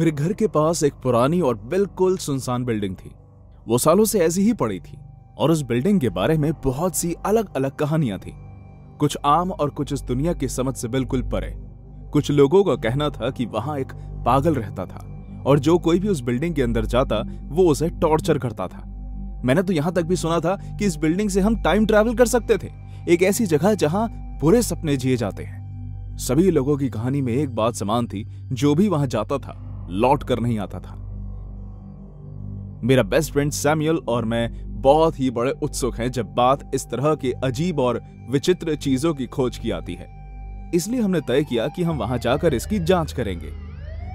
मेरे घर के पास एक पुरानी और बिल्कुल सुनसान बिल्डिंग थी। वो सालों से ऐसी ही पड़ी थी और उस बिल्डिंग के बारे में बहुत सी अलग अलग कहानियाँ थी। कुछ आम और कुछ इस दुनिया की समझ से बिल्कुल परे। कुछ लोगों का कहना था कि वहाँ एक पागल रहता था और जो कोई भी उस बिल्डिंग के अंदर जाता, वो उसे टॉर्चर करता था। मैंने तो यहाँ तक भी सुना था कि इस बिल्डिंग से हम टाइम ट्रैवल कर सकते थे, एक ऐसी जगह जहाँ बुरे सपने जिए जाते हैं। सभी लोगों की कहानी में एक बात समान थी, जो भी वहाँ जाता था लौट कर नहीं आता था। मेरा बेस्ट फ्रेंड सैमुअल और मैं बहुत ही बड़े उत्सुक हैं जब बात इस तरह के अजीब और विचित्र चीज़ों की खोज की आती है। इसलिए हमने तय किया कि हम वहाँ जाकर इसकी जाँच करेंगे।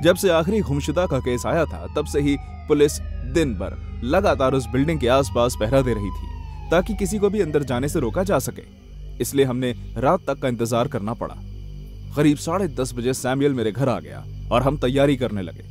जब से आखिरी गुमशुदा का केस आया था, तब से ही पुलिस दिन भर लगातार उस बिल्डिंग के आसपास पहरा दे रही थी, ताकि किसी को भी अंदर जाने से रोका जा सके। इसलिए हमने रात तक का इंतज़ार करना पड़ा। करीब साढ़े दस बजे सैमुअल मेरे घर आ गया। और हम तैयारी करने लगे।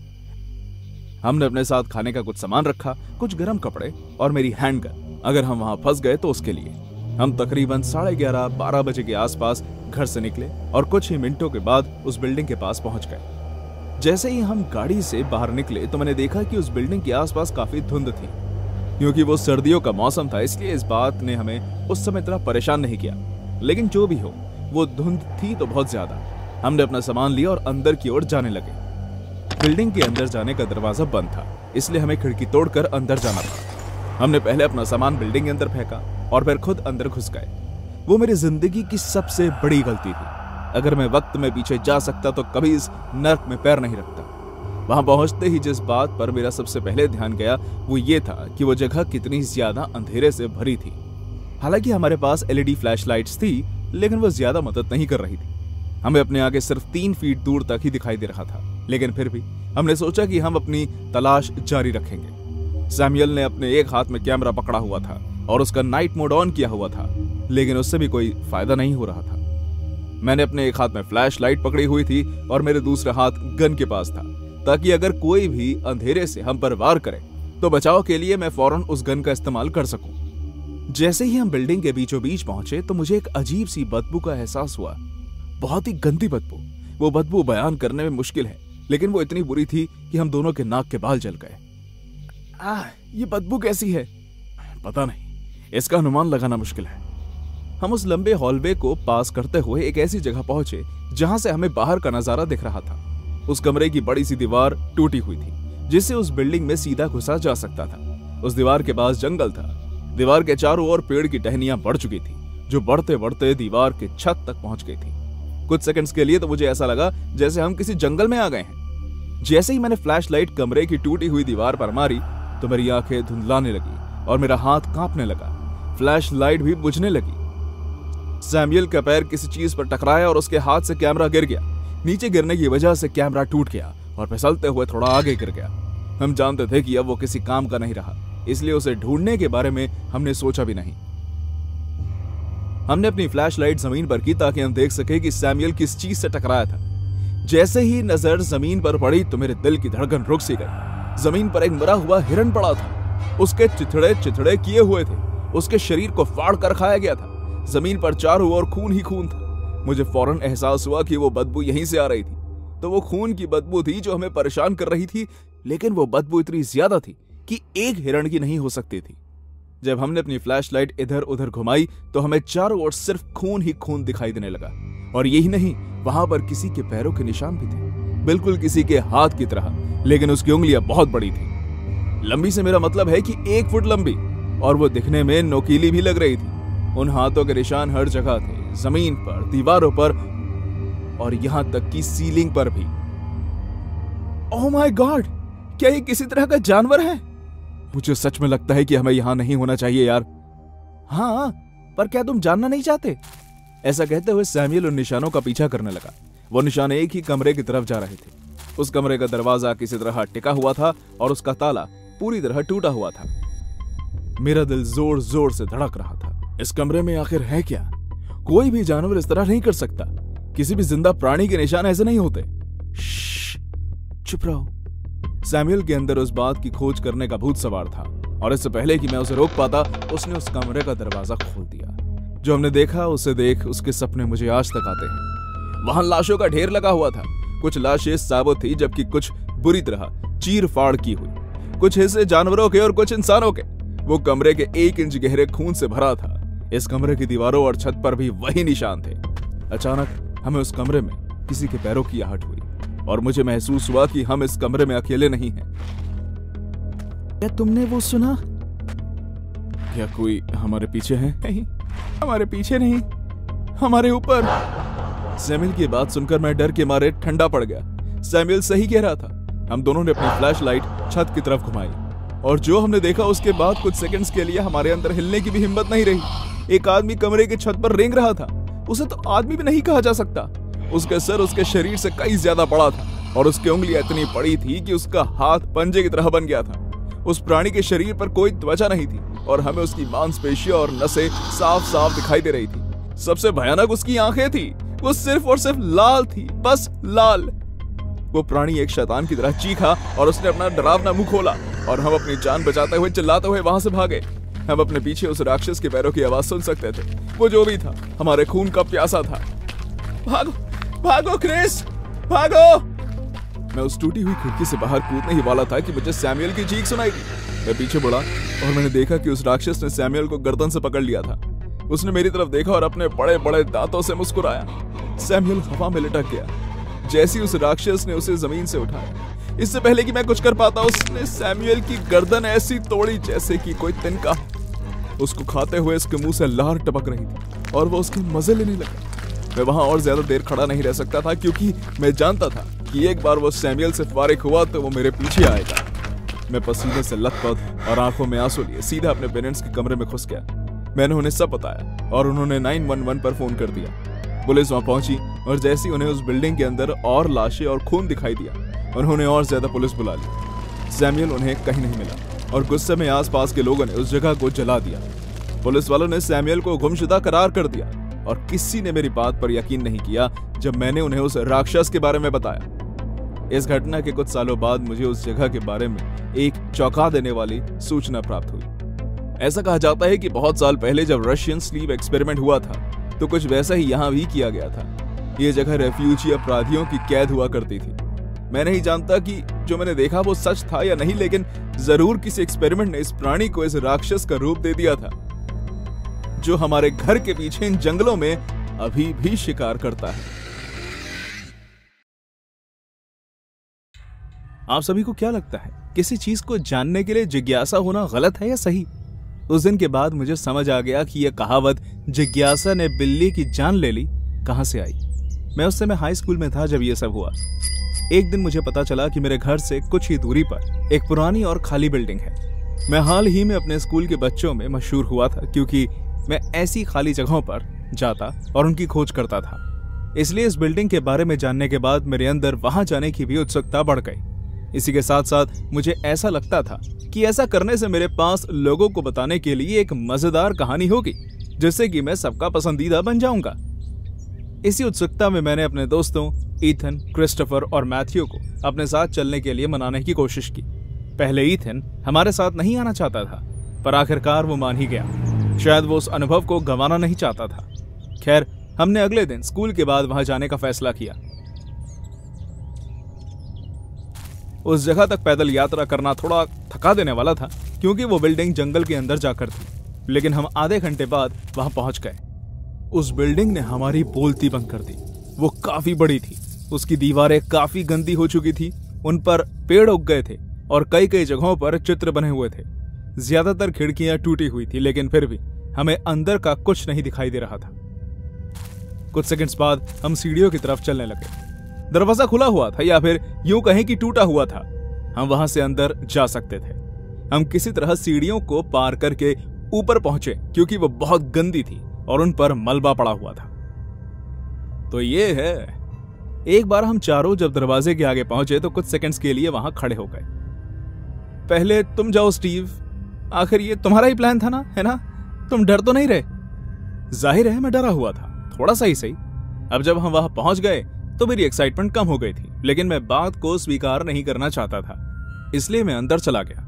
हमने अपने साथ खाने का कुछ सामान रखा, कुछ गर्म कपड़े और मेरी हैंडगन अगर हम वहाँ फंस गए तो उसके लिए। हम तकरीबन साढ़े ग्यारह, बारह बजे के आसपास घर से निकले और कुछ ही मिनटों के बाद उस बिल्डिंग के पास पहुँच गए। जैसे ही हम गाड़ी से बाहर निकले तो मैंने देखा कि उस बिल्डिंग के आसपास काफ़ी धुंध थी, क्योंकि वो सर्दियों का मौसम था, इसलिए इस बात ने हमें उस समय इतना परेशान नहीं किया। लेकिन जो भी हो, वो धुंध थी तो बहुत ज़्यादा। हमने अपना सामान लिया और अंदर की ओर जाने लगे। बिल्डिंग के अंदर जाने का दरवाज़ा बंद था, इसलिए हमें खिड़की तोड़कर अंदर जाना पड़ा। हमने पहले अपना सामान बिल्डिंग के अंदर फेंका और फिर खुद अंदर घुस गए। वो मेरी ज़िंदगी की सबसे बड़ी गलती थी। अगर मैं वक्त में पीछे जा सकता तो कभी इस नर्क में पैर नहीं रखता। वहाँ पहुँचते ही जिस बात पर मेरा सबसे पहले ध्यान गया, वो ये था कि वो जगह कितनी ज़्यादा अंधेरे से भरी थी। हालाँकि हमारे पास एलईडी फ्लैशलाइट्स थी, लेकिन वो ज़्यादा मदद नहीं कर रही थी। हमें अपने आगे सिर्फ़ तीन फीट दूर तक ही दिखाई दे रहा था। लेकिन फिर भी हमने सोचा कि हम अपनी तलाश जारी रखेंगे। सैमुअल ने अपने एक हाथ में कैमरा पकड़ा हुआ था और उसका नाइट मोड ऑन किया हुआ था, लेकिन उससे भी कोई फ़ायदा नहीं हो रहा था। मैंने अपने एक हाथ में फ्लैश लाइट पकड़ी हुई थी और मेरे दूसरे हाथ गन के पास था, ताकि अगर कोई भी अंधेरे से हम पर वार करे तो बचाव के लिए मैं फ़ौरन उस गन का इस्तेमाल कर सकूँ। जैसे ही हम बिल्डिंग के बीचों बीच पहुँचे तो मुझे एक अजीब सी बदबू का एहसास हुआ। बहुत ही गंदी बदबू। वो बदबू बयान करने में मुश्किल है लेकिन वो इतनी बुरी थी कि हम दोनों के नाक के बाल जल गए। आ, ये बदबू कैसी है? पता नहीं। इसका अनुमान लगाना मुश्किल है। हम उस लंबे हॉलवे को पास करते हुए एक ऐसी जगह पहुँचे जहाँ से हमें बाहर का नज़ारा दिख रहा था। उस कमरे की बड़ी सी दीवार टूटी हुई थी जिससे उस बिल्डिंग में सीधा घुसा जा सकता था। उस दीवार के पास जंगल था। दीवार के चारों ओर पेड़ की टहनियाँ बढ़ चुकी थी जो बढ़ते बढ़ते दीवार के छत तक पहुँच गई थी। कुछ सेकंड्स के लिए तो मुझे ऐसा लगा जैसे हम किसी जंगल में आ गए हैं। जैसे ही मैंने फ्लैश लाइट कमरे की टूटी हुई दीवार पर मारी तो मेरी आँखें धुंधलाने लगी और मेरा हाथ कांपने लगा। फ्लैश भी बुझने लगी। सैमुअल का पैर किसी चीज़ पर टकराया और उसके हाथ से कैमरा गिर गया। नीचे गिरने की वजह से कैमरा टूट गया और फिसलते हुए थोड़ा आगे गिर गया। हम जानते थे कि अब वो किसी काम का नहीं रहा, इसलिए उसे ढूँढने के बारे में हमने सोचा भी नहीं। हमने अपनी फ्लैश लाइट ज़मीन पर की ताकि हम देख सके कि सैमुअल किस चीज़ से टकराया था। जैसे ही नज़र ज़मीन पर पड़ी तो मेरे दिल की धड़कन रुक सी गई। ज़मीन पर एक मरा हुआ हिरन पड़ा था। उसके चिथड़े चिथड़े किए हुए थे। उसके शरीर को फाड़ कर खाया गया था। ज़मीन पर चारों ओर खून ही खून था। मुझे फ़ौरन एहसास हुआ कि वो बदबू यहीं से आ रही थी। तो वो खून की बदबू थी जो हमें परेशान कर रही थी, लेकिन वो बदबू इतनी ज़्यादा थी कि एक हिरण की नहीं हो सकती थी। जब हमने अपनी फ्लैशलाइट इधर उधर घुमाई तो हमें चारों ओर सिर्फ़ खून ही खून दिखाई देने लगा। और यही नहीं, वहाँ पर किसी के पैरों के निशान भी थे। बिल्कुल किसी के हाथ की तरह, लेकिन उसकी उंगलियाँ बहुत बड़ी थी। लंबी से मेरा मतलब है कि एक फुट लंबी, और वो दिखने में नोकीली भी लग रही थी। उन हाथों के निशान हर जगह थे, ज़मीन पर, दीवारों पर, और यहाँ तक कि सीलिंग पर भी। ओह माय गॉड क्या ये किसी तरह का जानवर है? मुझे सच में लगता है कि हमें यहाँ नहीं होना चाहिए यार। हाँ पर क्या तुम जानना नहीं चाहते? ऐसा कहते हुए सैमुअल उन निशानों का पीछा करने लगा। वो निशान एक ही कमरे की तरफ़ जा रहे थे। उस कमरे का दरवाज़ा किसी तरह टिका हुआ था और उसका ताला पूरी तरह टूटा हुआ था। मेरा दिल ज़ोर ज़ोर से धड़क रहा था। इस कमरे में आखिर है क्या? कोई भी जानवर इस तरह नहीं कर सकता। किसी भी ज़िंदा प्राणी के निशान ऐसे नहीं होते। चुप रहो। सैमुअल के अंदर उस बात की खोज करने का भूत सवार था, और इससे पहले कि मैं उसे रोक पाता, उसने उस कमरे का दरवाज़ा खोल दिया। जो हमने देखा, उसे देख उसके सपने मुझे आज तक आते हैं। वहाँ लाशों का ढेर लगा हुआ था। कुछ लाशें साबुत थी, जबकि कुछ बुरी तरह चीर फाड़ की हुई। कुछ हिस्से जानवरों के और कुछ इंसानों के। वो कमरे के एक इंच गहरे खून से भरा था। इस कमरे की दीवारों और छत पर भी वही निशान थे। अचानक हमें उस कमरे में किसी के पैरों की आहट हुई। और मुझे महसूस हुआ कि हम इस कमरे में अकेले नहीं हैं। क्या तुमने वो सुना? क्या कोई हमारे पीछे है? नहीं, हमारे पीछे नहीं, हमारे ऊपर। सैमुअल की बात सुनकर मैं डर के मारे ठंडा पड़ गया। सैमिल सही कह रहा था। हम दोनों ने अपनी फ्लैश लाइट छत की तरफ़ घुमाई। और जो हमने देखा उसके बाद कुछ सेकंड्स के लिए हमारे अंदर हिलने की भी हिम्मत नहीं रही। एक आदमी कमरे की छत पर रेंग रहा था। उसे तो आदमी भी नहीं कहा जा सकता। उसका सर उसके शरीर से कई ज़्यादा बड़ा था और उसकी उंगलियाँ इतनी बड़ी थी कि उसका हाथ पंजे की तरह बन गया था। उस प्राणी के शरीर पर कोई त्वचा नहीं थी और हमें उसकी मांसपेशियाँ और नसें साफ़ साफ़ दिखाई दे रही थी। सबसे भयानक उसकी आँखें थी। वो सिर्फ़ और सिर्फ़ लाल थी, बस लाल। वो प्राणी एक शैतान की तरह चीखा और उसने अपना डरावना मुँह खोला और हम अपनी जान बचाते हुए चिल्लाते हुए वहाँ से भागे। हम अपने पीछे उस राक्षस के पैरों की आवाज़ सुन सकते थे। वो जो भी था, हमारे खून का प्यासा था। भागो। भागो, क्रिस! भागो! मैं उस टूटी हुई खिड़की से बाहर कूदने ही वाला था कि मुझे सैमुअल की चीख सुनाई दी मैं पीछे बढ़ा और मैंने देखा कि उस राक्षस ने सैमुअल को गर्दन से पकड़ लिया था। उसने मेरी तरफ़ देखा और अपने बड़े बड़े दांतों से मुस्कुराया। सैमुअल हवा में लटक गया। जैसी उस राक्षस ने उसे ज़मीन से उठाया। इससे पहले कि मैं कुछ कर पाता, उसने सैमुअल की गर्दन ऐसी तोड़ी जैसे कि कोई तिनका। उसको खाते हुए उसके मुँह से लार टपक रही थी और वो उसके मज़े लेने लगा। मैं वहाँ और ज़्यादा देर खड़ा नहीं रह सकता था, क्योंकि मैं जानता था कि एक बार वो सैमुअल से फारिग हुआ तो वो मेरे पीछे आएगा। मैं पसीने से लथपथ और आँखों में आँसू लिए सीधा अपने पेरेंट्स के कमरे में घुस गया। मैंने उन्हें सब बताया और उन्होंने 911 पर फ़ोन कर दिया। पुलिस वहाँ पहुँची और जैसी उन्हें उस बिल्डिंग के अंदर और लाशें और खून दिखाई दिया, उन्होंने और ज़्यादा पुलिस बुला ली। सैमुअल उन्हें कहीं नहीं मिला और गुस्से में आसपास के लोगों ने उस जगह को जला दिया। पुलिस वालों ने सैमुअल को गुमशुदा करार कर दिया। और किसी ने मेरी बात पर यकीन नहीं किया जब मैंने उन्हें उस राक्षस के बारे में बताया। इस घटना के कुछ सालों बाद मुझे उस जगह के बारे में एक चौंका देने वाली सूचना प्राप्त हुई। ऐसा कहा जाता है कि बहुत साल पहले जब रशियन स्लीव एक्सपेरिमेंट हुआ था तो कुछ वैसा ही यहाँ भी किया गया था। ये जगह रेफ्यूजी अपराधियों की कैद हुआ करती थी। मैं नहीं जानता कि जो मैंने देखा वो सच था या नहीं, लेकिन ज़रूर किसी एक्सपेरिमेंट ने इस प्राणी को इस राक्षस का रूप दे दिया था। जो हमारे घर के पीछे इन जंगलों में अभी भी शिकार करता है। आप सभी को क्या लगता है, किसी चीज़ को जानने के लिए जिज्ञासा होना गलत है या सही? उस दिन के बाद मुझे समझ आ गया कि यह कहावत, जिज्ञासा ने बिल्ली की जान ले ली, कहाँ से आई। मैं उस समय हाई स्कूल में था जब यह सब हुआ। एक दिन मुझे पता चला कि मेरे घर से कुछ ही दूरी पर एक पुरानी और खाली बिल्डिंग है। मैं हाल ही में अपने स्कूल के बच्चों में मशहूर हुआ था, क्योंकि मैं ऐसी खाली जगहों पर जाता और उनकी खोज करता था। इसलिए इस बिल्डिंग के बारे में जानने के बाद मेरे अंदर वहाँ जाने की भी उत्सुकता बढ़ गई। इसी के साथ साथ मुझे ऐसा लगता था कि ऐसा करने से मेरे पास लोगों को बताने के लिए एक मज़ेदार कहानी होगी, जिससे कि मैं सबका पसंदीदा बन जाऊँगा। इसी उत्सुकता में मैंने अपने दोस्तों ईथन क्रिस्टोफर और मैथ्यू को अपने साथ चलने के लिए मनाने की कोशिश की। पहले ईथन हमारे साथ नहीं आना चाहता था, पर आखिरकार वो मान ही गया। शायद वो उस अनुभव को गंवाना नहीं चाहता था। खैर, हमने अगले दिन स्कूल के बाद वहाँ जाने का फैसला किया। उस जगह तक पैदल यात्रा करना थोड़ा थका देने वाला था, क्योंकि वो बिल्डिंग जंगल के अंदर जाकर थी। लेकिन हम आधे घंटे बाद वहाँ पहुँच गए। उस बिल्डिंग ने हमारी बोलती बंद कर दी। वो काफ़ी बड़ी थी। उसकी दीवारें काफ़ी गंदी हो चुकी थी। उन पर पेड़ उग गए थे और कई कई जगहों पर चित्र बने हुए थे। ज़्यादातर खिड़कियाँ टूटी हुई थी, लेकिन फिर भी हमें अंदर का कुछ नहीं दिखाई दे रहा था। कुछ सेकंड्स बाद हम सीढ़ियों की तरफ़ चलने लगे। दरवाज़ा खुला हुआ था या फिर यूँ कहें कि टूटा हुआ था। हम वहाँ से अंदर जा सकते थे। हम किसी तरह सीढ़ियों को पार करके ऊपर पहुँचे, क्योंकि वो बहुत गंदी थी और उन पर मलबा पड़ा हुआ था। तो ये है, एक बार हम चारों जब दरवाजे के आगे पहुँचे तो कुछ सेकंड्स के लिए वहाँ खड़े हो गए। पहले तुम जाओ, स्टीव। आखिर ये तुम्हारा ही प्लान था ना, है ना? तुम डर तो नहीं रहे? ज़ाहिर है मैं डरा हुआ था, थोड़ा सा ही सही। अब जब हम वहाँ पहुँच गए तो मेरी एक्साइटमेंट कम हो गई थी, लेकिन मैं बात को स्वीकार नहीं करना चाहता था। इसलिए मैं अंदर चला गया।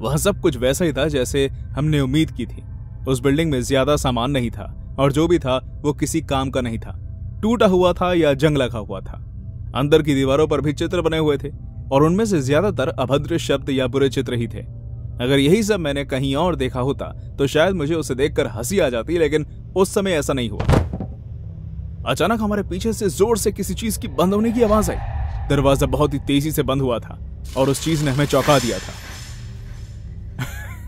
वह सब कुछ वैसा ही था जैसे हमने उम्मीद की थी। उस बिल्डिंग में ज़्यादा सामान नहीं था, और जो भी था, वो किसी काम का नहीं था। टूटा हुआ था या जंग लगा हुआ था। अंदर की दीवारों पर भी चित्र बने हुए थे, और उनमें से ज़्यादातर अभद्र शब्द या बुरे चित्र ही थे। अगर यही सब मैंने कहीं और देखा होता तो शायद मुझे उसे देखकर हँसी आ जाती, लेकिन उस समय ऐसा नहीं हुआ। अचानक हमारे पीछे से ज़ोर से किसी चीज़ की बंद होने की आवाज़ आई। दरवाज़ा बहुत ही तेज़ी से बंद हुआ था, और उस चीज़ ने हमें चौंका दिया था।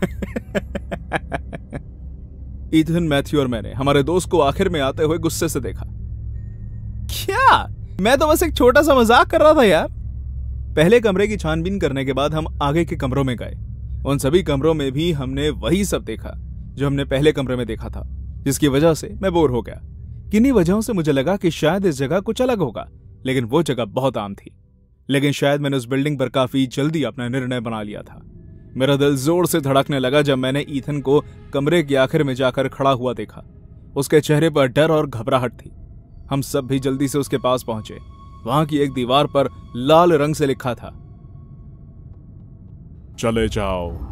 इथन मैथ्यू और मैंने हमारे दोस्त को आखिर में आते हुए गुस्से से देखा। क्या? मैं तो बस एक छोटा सा मज़ाक कर रहा था यार। पहले कमरे की छानबीन करने के बाद हम आगे के कमरों में गए। उन सभी कमरों में भी हमने वही सब देखा, जो हमने पहले कमरे में देखा था, जिसकी वजह से मैं बोर हो गया। किन्हीं वजहों से मुझे लगा कि शायद इस जगह कुछ अलग होगा, लेकिन वो जगह बहुत आम थी। लेकिन शायद मैंने उस बिल्डिंग पर काफ़ी जल्दी अपना निर्णय बना लिया था। मेरा दिल ज़ोर से धड़कने लगा जब मैंने ईथन को कमरे के आखिर में जाकर खड़ा हुआ देखा। उसके चेहरे पर डर और घबराहट थी। हम सब भी जल्दी से उसके पास पहुँचे। वहाँ की एक दीवार पर लाल रंग से लिखा था चले जाओ।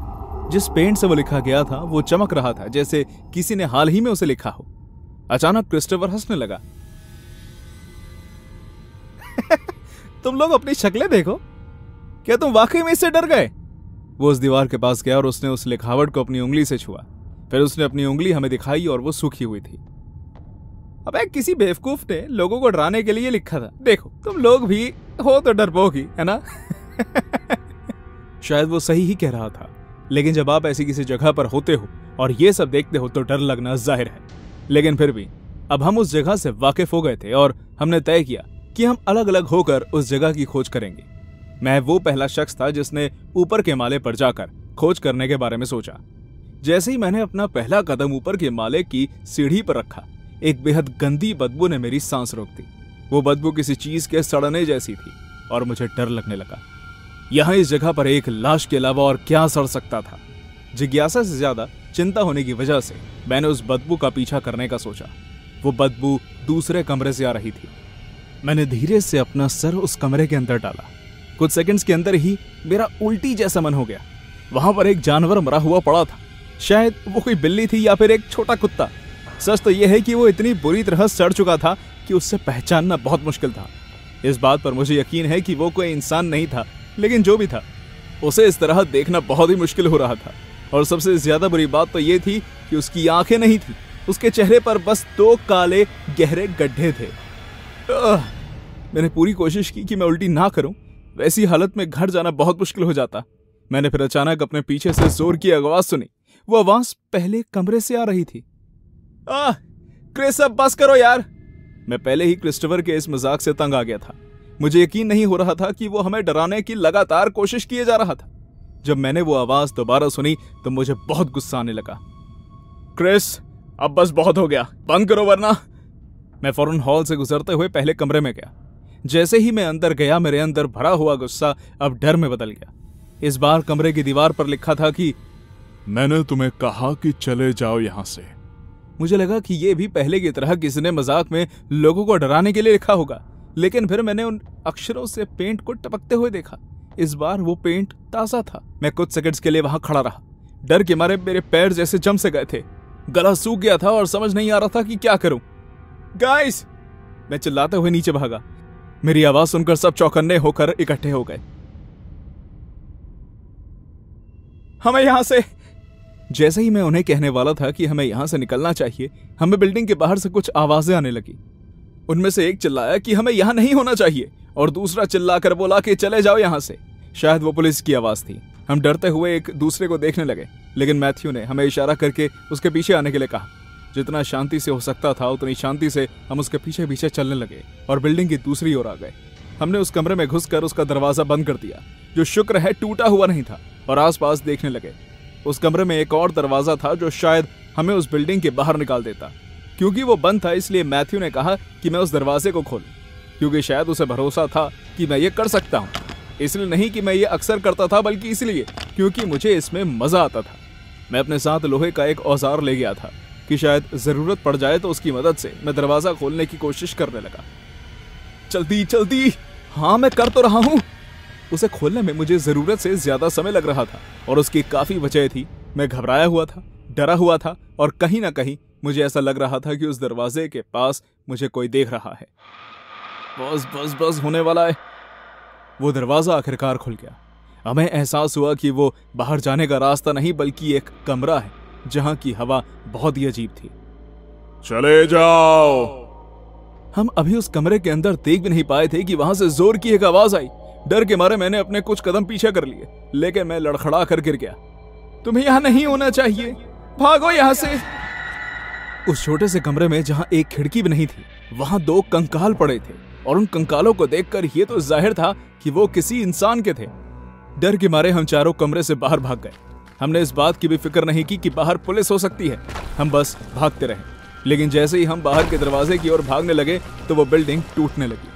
जिस पेंट से वो लिखा गया था, वो चमक रहा था, जैसे किसी ने हाल ही में उसे लिखा हो। अचानक क्रिस्टोफर हंसने लगा। तुम लोग अपनी शक्लें देखो। क्या तुम वाकई में इससे डर गए? वो उस दीवार के पास गया और उसने उस लिखावट को अपनी उंगली से छुआ। फिर उसने अपनी उंगली हमें दिखाई और वो सूखी हुई थी। अबे किसी बेवकूफ़ ने लोगों को डराने के लिए लिखा था। देखो, तुम लोग भी हो तो डरपोक ही है ना? शायद वो सही ही कह रहा था। लेकिन जब आप ऐसी किसी जगह पर होते हो और ये सब देखते हो तो डर लगना ज़ाहिर है। लेकिन फिर भी, अब हम उस जगह से वाकिफ हो गए थे और हमने तय किया कि हम अलग अलग होकर उस जगह की खोज करेंगे। मैं वो पहला शख्स था जिसने ऊपर के माले पर जाकर खोज करने के बारे में सोचा। जैसे ही मैंने अपना पहला कदम ऊपर के माले की सीढ़ी पर रखा, एक बेहद गंदी बदबू ने मेरी सांस रोक दी। वो बदबू किसी चीज़ के सड़ने जैसी थी और मुझे डर लगने लगा। यहाँ इस जगह पर एक लाश के अलावा और क्या सड़ सकता था? जिज्ञासा से ज़्यादा चिंता होने की वजह से मैंने उस बदबू का पीछा करने का सोचा। वो बदबू दूसरे कमरे से आ रही थी। मैंने धीरे से अपना सर उस कमरे के अंदर डाला। कुछ सेकंड्स के अंदर ही मेरा उल्टी जैसा मन हो गया। वहाँ पर एक जानवर मरा हुआ पड़ा था। शायद वो कोई बिल्ली थी या फिर एक छोटा कुत्ता। सच तो यह है कि वो इतनी बुरी तरह सड़ चुका था कि उससे पहचानना बहुत मुश्किल था। इस बात पर मुझे यकीन है कि वो कोई इंसान नहीं था। लेकिन जो भी था उसे इस तरह देखना बहुत ही मुश्किल हो रहा था। और सबसे ज़्यादा बुरी बात तो ये थी कि उसकी आँखें नहीं थी उसके चेहरे पर बस दो काले गहरे गड्ढे थे। मैंने पूरी कोशिश की कि मैं उल्टी ना करूँ वैसी हालत में घर जाना बहुत मुश्किल हो जाता। मैंने फिर अचानक अपने पीछे से ज़ोर की आवाज़ सुनी वो आवाज़ पहले कमरे से आ रही थी। आ, क्रिस अब बस करो यार। मैं पहले ही क्रिस्टोफर के इस मज़ाक से तंग आ गया था। मुझे यकीन नहीं हो रहा था कि वो हमें डराने की लगातार कोशिश किए जा रहा था। जब मैंने वो आवाज़ दोबारा सुनी तो मुझे बहुत गुस्सा आने लगा। क्रिस, अब बस बहुत हो गया। बंद करो वरना। मैं फ़ौरन हॉल से गुजरते हुए पहले कमरे में गया। जैसे ही मैं अंदर गया, मेरे अंदर भरा हुआ गुस्सा अब डर में बदल गया। इस बार कमरे की दीवार पर लिखा था कि, मैंने तुम्हें कहा कि चले जाओ यहाँ से। मुझे लगा कि यह भी पहले की तरह किसी ने मज़ाक में लोगों को डराने के लिए लिखा होगा। लेकिन फिर मैंने उन अक्षरों से पेंट को टपकते हुए देखा। इस बार वो पेंट ताज़ा था। मैं कुछ सेकंड्स के लिए वहाँ खड़ा रहा। डर के मारे मेरे पैर जैसे जम से गए थे। गला सूख गया था और समझ नहीं आ रहा था कि क्या करूँ। गाइस मैं चिल्लाते हुए नीचे भागा। मेरी आवाज़ सुनकर सब चौकन्ने होकर इकट्ठे हो गए। हमें यहाँ से जैसे ही मैं उन्हें कहने वाला था कि हमें यहाँ से निकलना चाहिए, हमें बिल्डिंग के बाहर से कुछ आवाज़ें आने लगी। उनमें से एक चिल्लाया कि हमें यहाँ नहीं होना चाहिए, और दूसरा चिल्लाकर बोला कि चले जाओ यहाँ से। शायद वो पुलिस की आवाज़ थी। हम डरते हुए एक दूसरे को देखने लगे, लेकिन मैथ्यू ने हमें इशारा करके उसके पीछे आने के लिए कहा। जितना शांति से हो सकता था, उतनी शांति से हम उसके पीछे पीछे चलने लगे, और बिल्डिंग की दूसरी ओर आ गए। हमने उस कमरे में घुसकर उसका दरवाज़ा बंद कर दिया, जो शुक्र है टूटा हुआ नहीं था, और आसपास देखने लगे। उस कमरे में एक और दरवाज़ा था, जो शायद हमें उस बिल्डिंग के बाहर निकाल देता। क्योंकि वो बंद था, इसलिए मैथ्यू ने कहा कि मैं उस दरवाजे को खोल, क्योंकि शायद उसे भरोसा था कि मैं ये कर सकता हूँ। इसलिए नहीं कि मैं ये अक्सर करता था, बल्कि इसलिए क्योंकि मुझे इसमें मज़ा आता था। मैं अपने साथ लोहे का एक औज़ार ले गया था कि शायद ज़रूरत पड़ जाए तो उसकी मदद से मैं दरवाज़ा खोलने की कोशिश करने लगा। चलती चलती! हाँ मैं कर तो रहा हूँ। उसे खोलने में मुझे ज़रूरत से ज़्यादा समय लग रहा था और उसकी काफ़ी वजह थी। मैं घबराया हुआ था, डरा हुआ था और कहीं ना कहीं मुझे ऐसा लग रहा था कि उस दरवाजे के पास मुझे कोई देख रहा है। बस बस बस होने वाला है। वो दरवाज़ा आखिरकार खुल गया। हमें एहसास हुआ कि वो बाहर जाने का रास्ता नहीं बल्कि एक कमरा है जहाँ की हवा बहुत ही अजीब थी। चले जाओ। हम अभी उस कमरे के अंदर देख भी नहीं पाए थे कि वहाँ से ज़ोर की एक आवाज़ आई। डर के मारे मैंने अपने कुछ कदम पीछे कर लिए लेकिन मैं लड़खड़ा कर गिर गया। तुम्हें यहाँ नहीं होना चाहिए। भागो यहाँ से। उस छोटे से कमरे में जहाँ एक खिड़की भी नहीं थी, वहाँ दो कंकाल पड़े थे, और उन कंकालों को देखकर यह तो ज़ाहिर था कि वो किसी इंसान के थे। डर के मारे हम चारों कमरे से बाहर भाग गए। हमने इस बात की भी फ़िक्र नहीं की कि बाहर पुलिस हो सकती है। हम बस भागते रहे। लेकिन जैसे ही हम बाहर के दरवाजे की ओर भागने लगे तो वो बिल्डिंग टूटने लगी।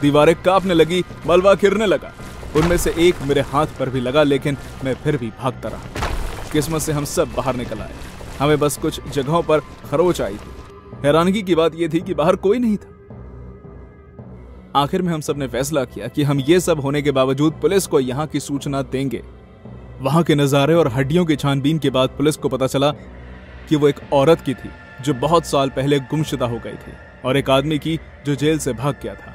दीवारें कांपने लगी, मलबा गिरने लगा। उनमें से एक मेरे हाथ पर भी लगा, लेकिन मैं फिर भी भागता रहा। किस्मत से हम सब बाहर निकल आए। हमें बस कुछ जगहों पर खरोच आई थी। हैरानगी की बात यह थी कि बाहर कोई नहीं था। आखिर में हम सबने फैसला किया कि हम ये सब होने के बावजूद पुलिस को यहाँ की सूचना देंगे। वहाँ के नजारे और हड्डियों की छानबीन के बाद पुलिस को पता चला कि वो एक औरत की थी, जो बहुत साल पहले गुमशुदा हो गई थी और एक आदमी की जो जेल से भाग गया था।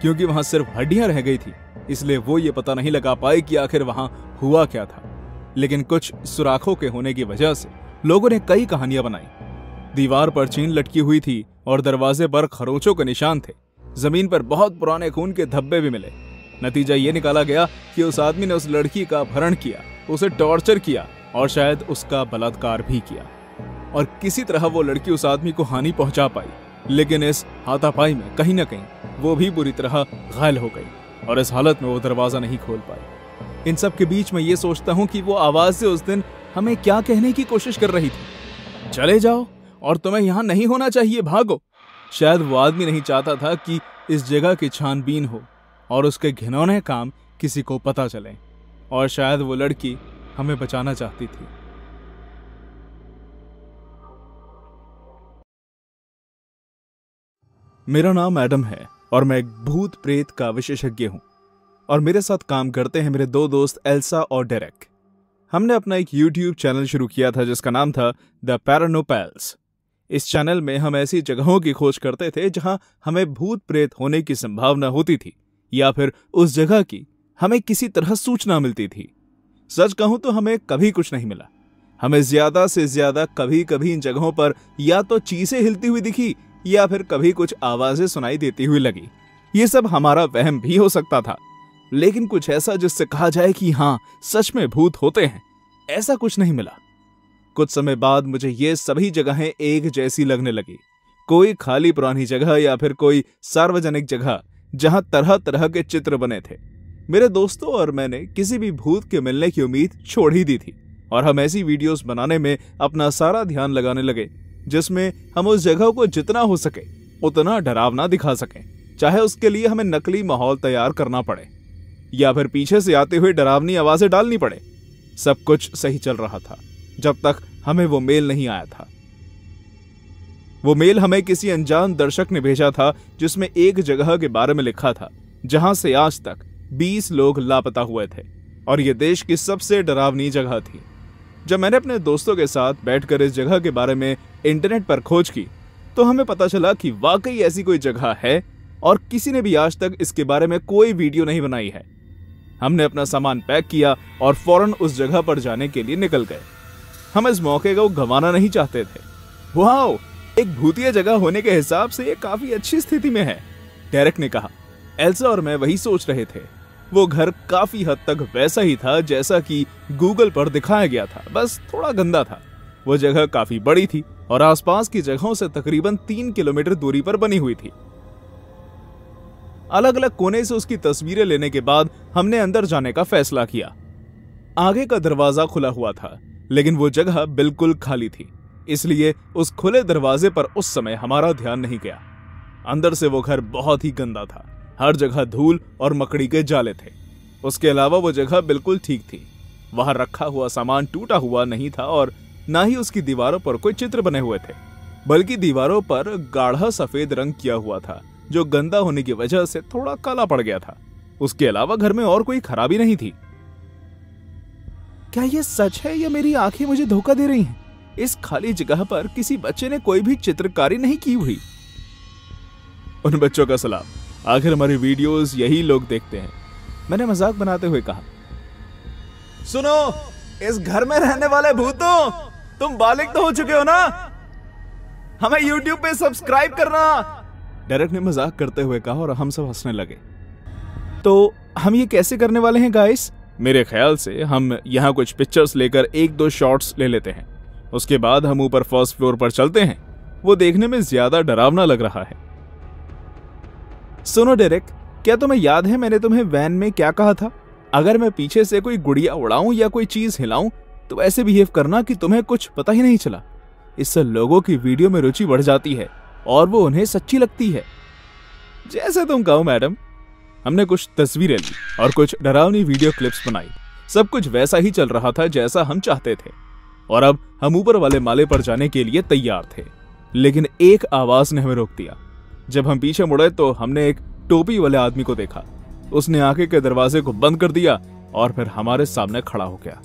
क्योंकि वहाँ सिर्फ़ हड्डियाँ रह गई थी, इसलिए वो ये पता नहीं लगा पाए कि आखिर वहाँ हुआ क्या था। लेकिन कुछ सुराखों के होने की वजह से लोगों ने कई कहानियाँ बनाई। दीवार पर चीन लटकी हुई थी और दरवाजे पर खरोचों के निशान थे। ज़मीन पर बहुत पुराने खून के धब्बे भी मिले। नतीजा ये निकाला गया कि उस आदमी ने उस लड़की का अपहरण किया, उसे टॉर्चर किया और शायद उसका बलात्कार भी किया। और किसी तरह वो लड़की उस आदमी को हानि पहुँचा पाई। लेकिन इस हाथापाई में कहीं ना कहीं वो भी बुरी तरह घायल हो गई और इस हालत में वो दरवाज़ा नहीं खोल पाई। इन सब के बीच में ये सोचता हूँ कि वो आवाज़ से उस दिन हमें क्या कहने की कोशिश कर रही थी? चले जाओ, और तुम्हें यहाँ नहीं होना चाहिए, भागो। शायद वो आदमी नहीं चाहता था कि इस जगह की छानबीन हो, और उसके घिनौने काम किसी को पता चले, और शायद वो लड़की हमें बचाना चाहती थी। मेरा नाम एडम है, और मैं एक भूत प्रेत का विशेषज्ञ हूँ, और मेरे साथ काम करते हैं मेरे दो दोस्त एल्सा और डेरेक। हमने अपना एक यूट्यूब चैनल शुरू किया था जिसका नाम था द पैरानोपैल्स इस चैनल में हम ऐसी जगहों की खोज करते थे जहाँ हमें भूत प्रेत होने की संभावना होती थी, या फिर उस जगह की हमें किसी तरह सूचना मिलती थी। सच कहूँ तो हमें कभी कुछ नहीं मिला। हमें ज़्यादा से ज़्यादा कभी कभी इन जगहों पर या तो चीज़ें हिलती हुई दिखी, या फिर कभी कुछ आवाज़ें सुनाई देती हुई लगी। ये सब हमारा वहम भी हो सकता था। लेकिन कुछ ऐसा जिससे कहा जाए कि हाँ सच में भूत होते हैं। ऐसा कुछ नहीं मिला। कुछ समय बाद मुझे ये सभी जगहें एक जैसी लगने लगी। कोई खाली पुरानी जगह या फिर कोई सार्वजनिक जगह, जहाँ तरह तरह के चित्र बने थे। मेरे दोस्तों और मैंने किसी भी भूत के मिलने की उम्मीद छोड़ ही दी थी, और हम ऐसी वीडियोस बनाने में अपना सारा ध्यान लगाने लगे, जिसमें हम उस जगह को जितना हो सके, उतना डरावना दिखा सकें, चाहे उसके लिए हमें नकली माहौल तैयार करना पड़े। या फिर पीछे से आते हुए डरावनी आवाज़ें डालनी पड़े। सब कुछ सही चल रहा था, जब तक हमें वो मेल नहीं आया था। वो मेल हमें किसी अनजान दर्शक ने भेजा था, जिसमें एक जगह के बारे में लिखा था, जहाँ से आज तक 20 लोग लापता हुए थे, और ये देश की सबसे डरावनी जगह थी। जब मैंने अपने दोस्तों के साथ बैठकर इस जगह के बारे में इंटरनेट पर खोज की तो हमें पता चला कि वाकई ऐसी कोई जगह है, और किसी ने भी आज तक इसके बारे में कोई वीडियो नहीं बनाई है। हमने अपना सामान पैक किया और फ़ौरन उस जगह पर जाने के लिए निकल गए। हम इस मौके को गंवाना नहीं चाहते थे। वाओ! एक भूतिया जगह होने के हिसाब से ये काफ़ी अच्छी स्थिति में है, डेरेक ने कहा। एल्सा और मैं वही सोच रहे थे। वो घर काफ़ी हद तक वैसा ही था जैसा कि गूगल पर दिखाया गया था, बस थोड़ा गंदा था। वो जगह काफ़ी बड़ी थी और आसपास की जगहों से तकरीबन तीन किलोमीटर दूरी पर बनी हुई थी। अलग अलग कोने से उसकी तस्वीरें लेने के बाद हमने अंदर जाने का फैसला किया। आगे का दरवाज़ा खुला हुआ था, लेकिन वो जगह बिल्कुल खाली थी, इसलिए उस खुले दरवाजे पर उस समय हमारा ध्यान नहीं गया। अंदर से वो घर बहुत ही गंदा था, हर जगह धूल और मकड़ी के जाले थे। उसके अलावा वो जगह बिल्कुल ठीक थी, वहाँ रखा हुआ सामान टूटा हुआ नहीं था और ना ही उसकी दीवारों पर कोई चित्र बने हुए थे, बल्कि दीवारों पर गाढ़ा सफ़ेद रंग किया हुआ था। जो गंदा होने की वजह से थोड़ा काला पड़ गया था। उसके अलावा घर में और कोई खराबी नहीं थी। क्या यह सच है? या मेरी आँखें मुझे धोखा दे रही हैं? इस खाली जगह पर किसी बच्चे ने कोई भी चित्रकारी नहीं की हुई। उन बच्चों का सलाम। आखिर हमारी वीडियोस यही लोग देखते हैं। मैंने मज़ाक बनाते हुए कहा, सुनो, इस घर में रहने वाले भूतों, तुम बालिक तो हो चुके हो ना? हमें YouTube पे सब्सक्राइब करना। डेरेक ने मज़ाक करते हुए कहा और हम सब हंसने लगे। तो हम ये कैसे करने वाले हैं गाइस मेरे ख्याल से हम यहाँ कुछ पिक्चर्स लेकर एक दो शॉट्स ले लेते हैं। उसके बाद हम ऊपर फ़र्स्ट फ्लोर पर चलते हैं। वो देखने में ज़्यादा डरावना लग रहा है। सुनो डेरेक क्या तुम्हें याद है मैंने तुम्हें वैन में क्या कहा था? अगर मैं पीछे से कोई गुड़िया उड़ाऊं या कोई चीज़ हिलाऊं तो ऐसे बिहेव करना कि तुम्हें कुछ पता ही नहीं चला। इससे लोगों की वीडियो में रुचि बढ़ जाती है। और वो उन्हें सच्ची लगती है। जैसे तुम कहो मैडम। हमने कुछ तस्वीरें ली और कुछ डरावनी वीडियो क्लिप्स बनाई। सब कुछ वैसा ही चल रहा था जैसा हम चाहते थे। और अब हम ऊपर वाले माले पर जाने के लिए तैयार थे। लेकिन एक आवाज़ ने हमें रोक दिया। जब हम पीछे मुड़े तो हमने एक टोपी वाले आदमी को देखा। उसने आगे के दरवाजे को बंद कर दिया और फिर हमारे सामने खड़ा हो गया।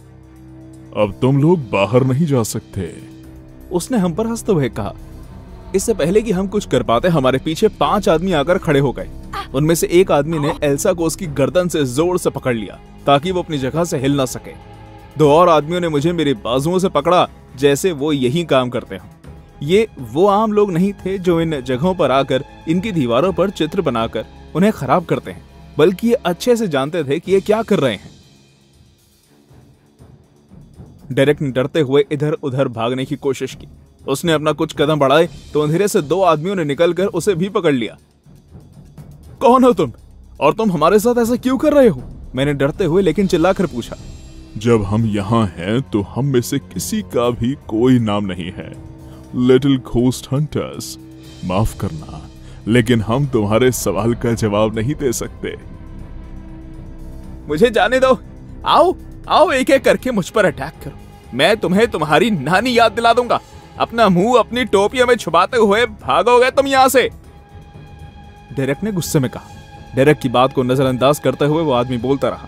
अब तुम लोग बाहर नहीं जा सकते। उसने हम पर हँसते हुए कहा इससे पहले कि हम कुछ कर पाते, हमारे पीछे पाँच आदमी आकर खड़े हो गए। उनमें से एक आदमी ने एल्सा को उसकी गर्दन से ज़ोर से पकड़ लिया, ताकि वो अपनी जगह से हिल ना सके। दो और आदमियों ने मुझे मेरी बाजुओं से पकड़ा, जैसे वो यही काम करते हो। ये वो आम लोग नहीं थे जो इन जगहों पर आकर, इनकी दीवारों पर चित्र बनाकर उन्हें खराब करते हैं, बल्कि ये अच्छे से जानते थे कि ये क्या कर रहे हैं। डेरेक ने डरते हुए इधर उधर भागने की कोशिश की। उसने अपना कुछ कदम बढ़ाए तो अंधेरे से दो आदमियों ने निकलकर उसे भी पकड़ लिया। कौन हो तुम? और तुम हमारे साथ ऐसा क्यों कर रहे हो? मैंने डरते हुए लेकिन चिल्लाकर पूछा। जब हम यहाँ हैं तो हम में से किसी का भी कोई नाम नहीं है। लिटिल घोस्ट हंटर्स माफ़ करना लेकिन हम तुम्हारे सवाल का जवाब नहीं दे सकते। मुझे जाने दो। आओ आओ एक एक करके मुझ पर अटैक करो। मैं तुम्हें तुम्हारी नानी याद दिला दूँगा। अपना मुँह अपनी टोपियों में छुपाते हुए भागोगे तुम यहाँ से? डेरेक ने गुस्से में कहा। डेरेक की बात को नजरअंदाज करते हुए वो आदमी बोलता रहा।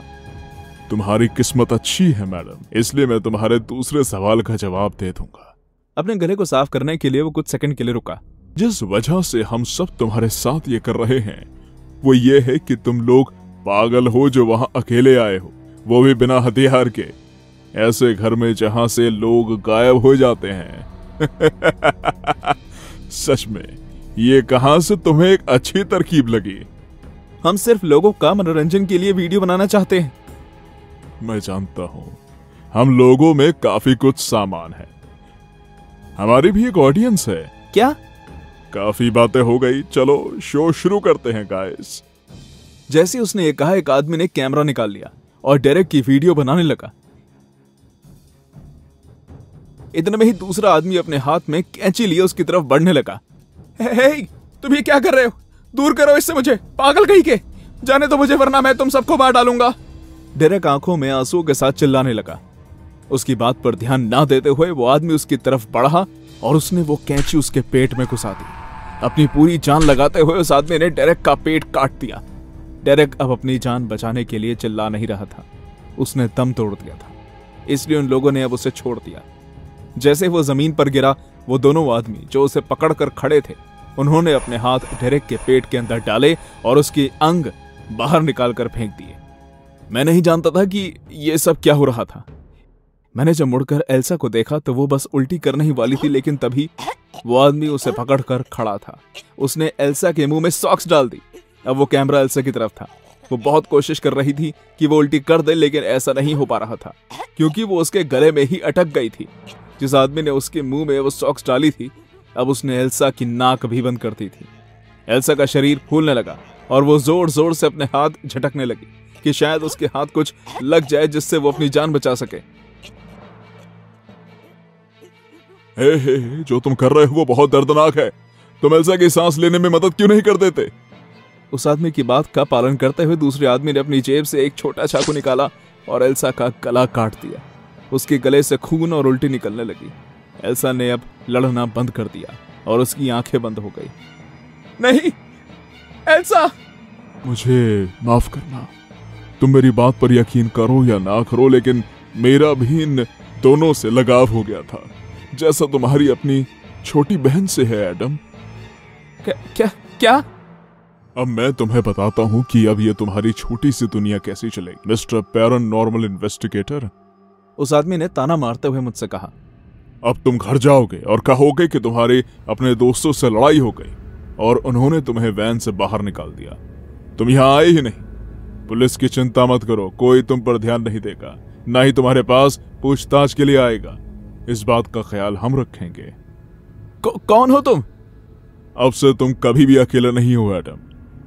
तुम्हारी किस्मत अच्छी है मैडम। इसलिए मैं तुम्हारे दूसरे सवाल का जवाब दे दूँगा। अपने गले को साफ़ करने के लिए वो कुछ सेकंड के लिए रुका। जिस वजह से हम सब तुम्हारे साथ ये कर रहे हैं वो ये है कि तुम लोग पागल हो जो वहाँ अकेले आए हो। वो भी बिना हथियार के। ऐसे घर में जहाँ से लोग गायब हो जाते हैं सच में ये कहाँ से तुम्हें एक अच्छी तरकीब लगी? हम सिर्फ़ लोगों का मनोरंजन के लिए वीडियो बनाना चाहते हैं। मैं जानता हूँ हम लोगों में काफ़ी कुछ सामान है। हमारी भी एक ऑडियंस है। क्या? काफ़ी बातें हो गई चलो शो शुरू करते हैं गाइस जैसे उसने ये कहा एक आदमी ने कैमरा निकाल लिया और डेरेक की वीडियो बनाने लगा। इतने में ही दूसरा आदमी अपने हाथ में कैंची लिए उसकी तरफ़ बढ़ने लगा। हे, तुम ये क्या कर रहे हो? दूर करो इससे मुझे। पागल कहीं के? जाने तो मुझे वरना मैं तुम सबको मार डालूँगा। डेरेक आँखों में आंसुओं के साथ चिल्लाने लगा। उसकी बात पर ध्यान ना देते हुए वो आदमी उसकी तरफ़ बढ़ा और उसने वो कैंची उसके पेट में घुसा दी। अपनी पूरी जान लगाते हुए उस आदमी ने डेरेक का पेट काट दिया। डेरेक अब अपनी जान बचाने के लिए चिल्ला नहीं रहा था। उसने दम तोड़ दिया था। इसलिए उन लोगों ने अब उसे छोड़ दिया। जैसे वो ज़मीन पर गिरा, वो दोनों आदमी जो उसे पकड़कर खड़े थे, उन्होंने अपने हाथ डेरेक के पेट के अंदर डाले और उसके अंग बाहर निकालकर फेंक दिए। मैं नहीं जानता था कि ये सब क्या हो रहा था। मैंने जब मुड़कर एल्सा को देखा तो वो बस उल्टी करने ही वाली थी, लेकिन तभी वो आदमी उसे पकड़कर खड़ा था। उसने एल्सा के मुँह में सॉक्स डाल दी। अब वो कैमरा एल्सा की तरफ़ था। वो बहुत कोशिश कर रही थी कि वो उल्टी कर दे, लेकिन ऐसा नहीं हो पा रहा था, क्योंकि वो उसके गले में ही अटक गई थी। जिस आदमी ने उसके मुँह में वो सॉक्स डाली थी अब उसने एल्सा की नाक भी बंद कर दी थी। एल्सा का शरीर फूलने लगा और वो ज़ोर ज़ोर से अपने हाथ झटकने लगी कि शायद उसके हाथ कुछ लग जाए जिससे वो अपनी जान बचा सके। हे हे जो तुम कर रहे हो वो बहुत दर्दनाक है। तुम एल्सा की सांस लेने में मदद क्यों नहीं कर देते? उस आदमी की बात का पालन करते हुए दूसरे आदमी ने अपनी जेब से एक छोटा चाकू निकाला और एल्सा का गला काट दिया। उसके गले से खून और उल्टी निकलने लगी। एल्सा ने अब लड़ना बंद कर दिया और उसकी आँखें बंद हो गई। नहीं! एल्सा मुझे माफ़ करना। तुम मेरी बात पर यकीन करो या ना करो लेकिन मेरा भी इन दोनों से लगाव हो गया था। जैसा तुम्हारी अपनी छोटी बहन से है एडम। क्या क्या क्या? अब मैं तुम्हें बताता हूँ कि अब ये तुम्हारी छोटी सी दुनिया कैसी चलेगी। मिस्टर पैरन नॉर्मल इन्वेस्टिगेटर उस आदमी ने ताना मारते हुए मुझसे कहा अब तुम घर जाओगे और कहोगे कि तुम्हारे अपने दोस्तों से लड़ाई हो गई और उन्होंने तुम्हें वैन से बाहर निकाल दिया। तुम यहाँ आए ही नहीं। पुलिस की चिंता मत करो कोई तुम पर ध्यान नहीं देगा ना ही तुम्हारे पास पूछताछ के लिए आएगा। इस बात का ख्याल हम रखेंगे। कौन हो तुम? अब से तुम कभी भी अकेले नहीं हो एडम।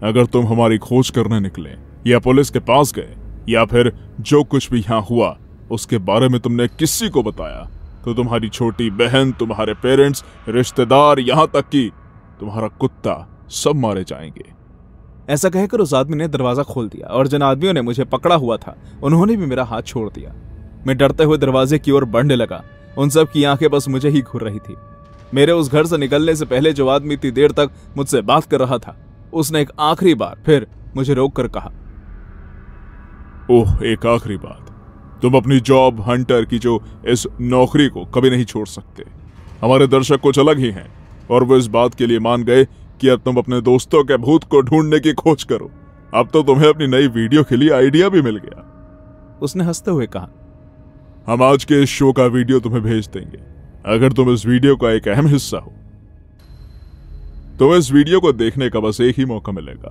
अगर तुम हमारी खोज करने निकले या पुलिस के पास गए या फिर जो कुछ भी यहाँ हुआ उसके बारे में तुमने किसी को बताया? तो तुम्हारी छोटी बहन तुम्हारे पेरेंट्स रिश्तेदार यहाँ तक कि तुम्हारा कुत्ता सब मारे जाएँगे। ऐसा कहकर उस आदमी ने दरवाज़ा खोल दिया और जिन आदमियों ने मुझे पकड़ा हुआ था उन्होंने भी मेरा हाथ छोड़ दिया। मैं डरते हुए दरवाजे की ओर बढ़ने लगा। उन सब की आँखें बस मुझे ही घूर रही थी। मेरे उस घर से निकलने से पहले जो आदमी इतनी देर तक मुझसे बात कर रहा था उसने एक आखिरी बार फिर मुझे रोक कर कहा ओह एक आखिरी बात तुम अपनी जॉब हंटर की जो इस नौकरी को कभी नहीं छोड़ सकते। हमारे दर्शक कुछ अलग ही हैं और वो इस बात के लिए मान गए कि अब तुम अपने दोस्तों के भूत को ढूँढने की खोज करो। अब तो तुम्हें अपनी नई वीडियो के लिए आइडिया भी मिल गया। उसने हँसते हुए कहा हम आज के इस शो का वीडियो तुम्हें भेज देंगे। अगर तुम इस वीडियो का एक अहम हिस्सा हो तो इस वीडियो को देखने का बस एक ही मौका मिलेगा।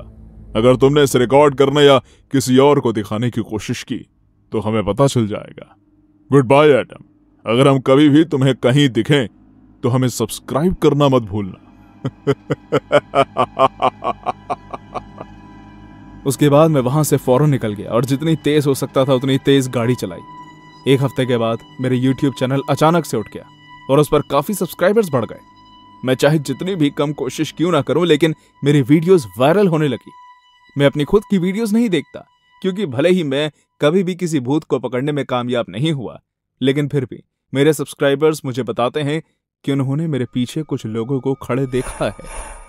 अगर तुमने इसे रिकॉर्ड करने या किसी और को दिखाने की कोशिश की तो हमें पता चल जाएगा। गुड बाय एडम अगर हम कभी भी तुम्हें कहीं दिखें तो हमें सब्सक्राइब करना मत भूलना। उसके बाद मैं वहाँ से फ़ौरन निकल गया और जितनी तेज हो सकता था उतनी तेज गाड़ी चलाई। एक हफ़्ते के बाद मेरे यूट्यूब चैनल अचानक से उठ गया और उस पर काफ़ी सब्सक्राइबर्स बढ़ गए। मैं चाहे जितनी भी कम कोशिश क्यों ना करूँ, लेकिन मेरी वीडियोस वायरल होने लगी। मैं अपनी खुद की वीडियोस नहीं देखता, क्योंकि भले ही मैं कभी भी किसी भूत को पकड़ने में कामयाब नहीं हुआ। लेकिन फिर भी, मेरे सब्सक्राइबर्स मुझे बताते हैं कि उन्होंने मेरे पीछे कुछ लोगों को खड़े देखा है।